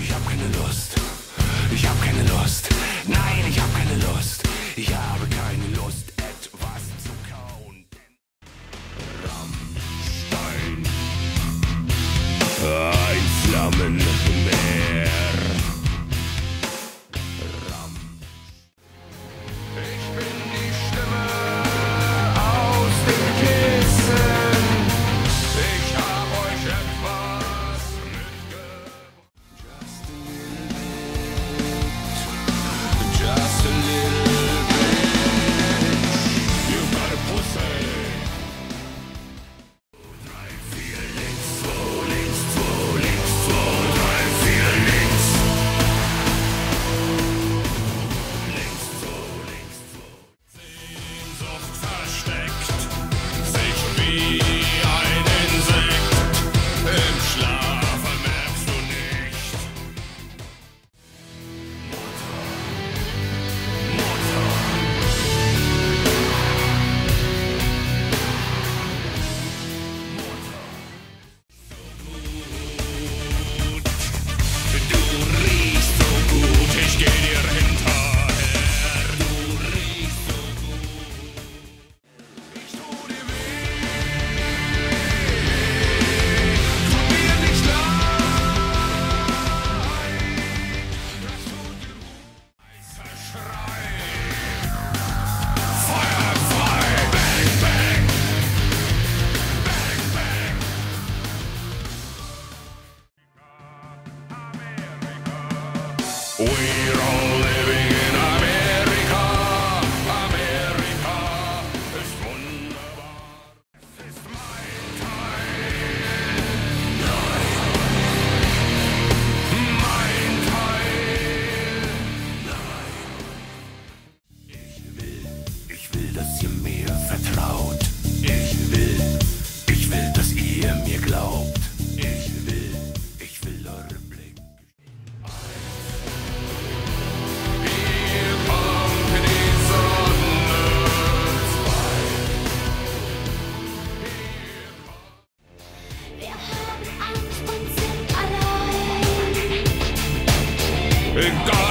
Ich hab keine Lust. Ich hab keine Lust. Nein, ich hab keine Lust. Ich habe keine Lust. Dass ihr mir vertraut. Egal.